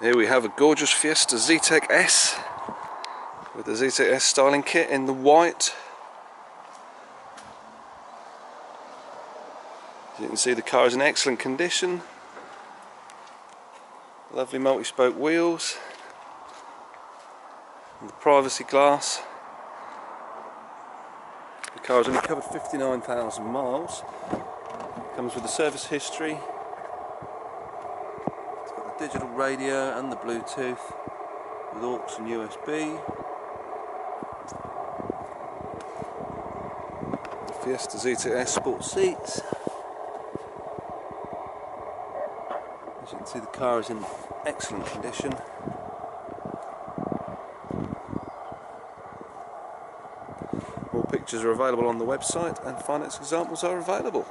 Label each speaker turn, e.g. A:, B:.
A: Here we have a gorgeous Fiesta Zetec S with the Zetec S styling kit in the white. As you can see the car is in excellent condition. Lovely multi-spoke wheels. And the privacy glass. The car has only covered 59,000 miles. Comes with a service history digital radio and the Bluetooth with aux and USB. The Fiesta Zetec Sport seats. As you can see the car is in excellent condition. All pictures are available on the website and finance examples are available.